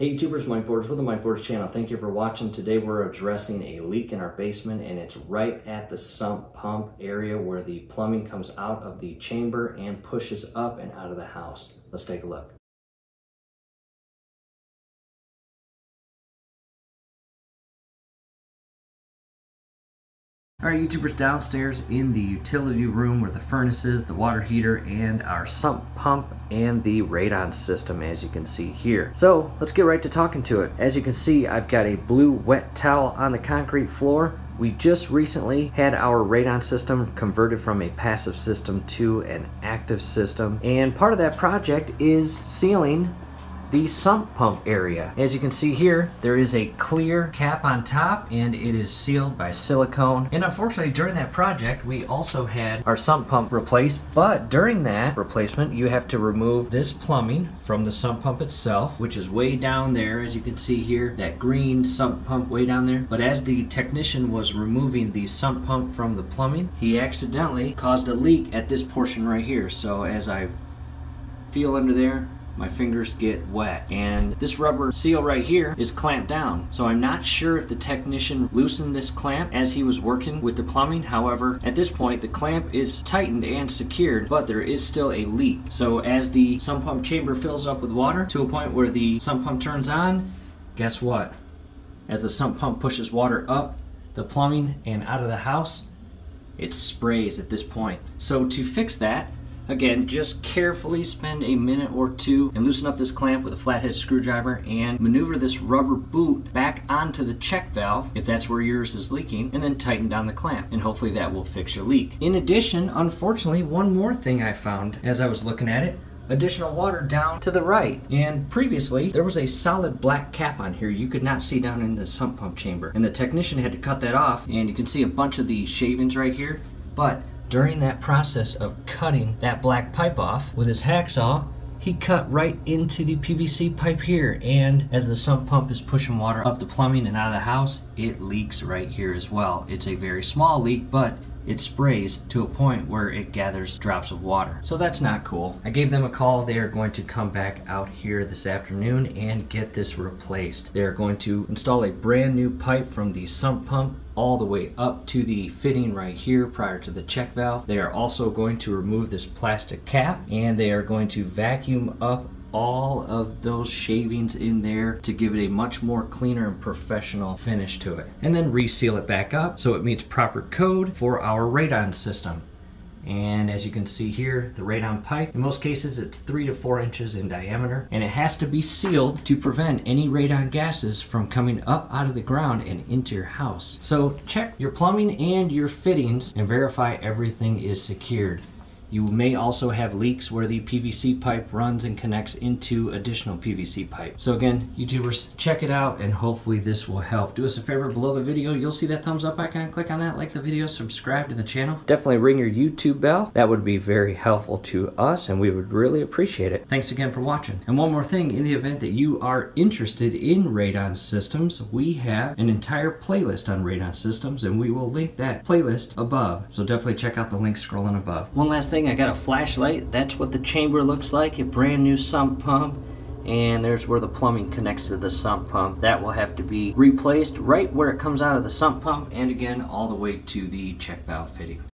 Hey YouTubers, Mike Borders with the Mike Borders channel. Thank you for watching. Today we're addressing a leak in our basement and it's right at the sump pump area where the plumbing comes out of the chamber and pushes up and out of the house. Let's take a look. Our YouTubers downstairs in the utility room where the furnaces, the water heater, and our sump pump and the radon system as you can see here. So let's get right to talking to it. As you can see, I've got a blue wet towel on the concrete floor. We just recently had our radon system converted from a passive system to an active system. And part of that project is sealing the sump pump area. As you can see here, there is a clear cap on top and it is sealed by silicone. And unfortunately, during that project, we also had our sump pump replaced. But during that replacement, you have to remove this plumbing from the sump pump itself, which is way down there, as you can see here, that green sump pump way down there. But as the technician was removing the sump pump from the plumbing, he accidentally caused a leak at this portion right here. So as I feel under there, my fingers get wet. And this rubber seal right here is clamped down. So I'm not sure if the technician loosened this clamp as he was working with the plumbing. However, at this point, the clamp is tightened and secured, but there is still a leak. So as the sump pump chamber fills up with water to a point where the sump pump turns on, guess what? As the sump pump pushes water up the plumbing and out of the house, it sprays at this point. So to fix that, Again, just carefully spend a minute or two and loosen up this clamp with a flathead screwdriver and maneuver this rubber boot back onto the check valve if that's where yours is leaking and then tighten down the clamp and hopefully that will fix your leak. In addition, unfortunately, one more thing I found as I was looking at it, additional water down to the right. And previously, there was a solid black cap on here you could not see down in the sump pump chamber. And the technician had to cut that off, and you can see a bunch of the shavings right here. But during that process of cutting that black pipe off with his hacksaw, he cut right into the PVC pipe here and as the sump pump is pushing water up the plumbing and out of the house it leaks right here as well. It's a very small leak but it sprays to a point where it gathers drops of water. So that's not cool. I gave them a call. They are going to come back out here this afternoon and get this replaced. They're going to install a brand new pipe from the sump pump all the way up to the fitting right here prior to the check valve. They are also going to remove this plastic cap and they are going to vacuum up all of those shavings in there to give it a much more cleaner and professional finish to it. And then reseal it back up so it meets proper code for our radon system. And as you can see here, the radon pipe, in most cases it's three to four inches in diameter, and it has to be sealed to prevent any radon gases from coming up out of the ground and into your house. So check your plumbing and your fittings and verify everything is secured. You may also have leaks where the PVC pipe runs and connects into additional PVC pipe. So again, YouTubers, check it out and hopefully this will help. Do us a favor below the video. You'll see that thumbs up icon. Click on that, like the video, subscribe to the channel. Definitely ring your YouTube bell. That would be very helpful to us and we would really appreciate it. Thanks again for watching. And one more thing, in the event that you are interested in radon systems, we have an entire playlist on radon systems and we will link that playlist above. So definitely check out the link scrolling above. One last thing thing. I got a flashlight. That's what the chamber looks like. A brand new sump pump. And there's where the plumbing connects to the sump pump. That will have to be replaced right where it comes out of the sump pump and again all the way to the check valve fitting.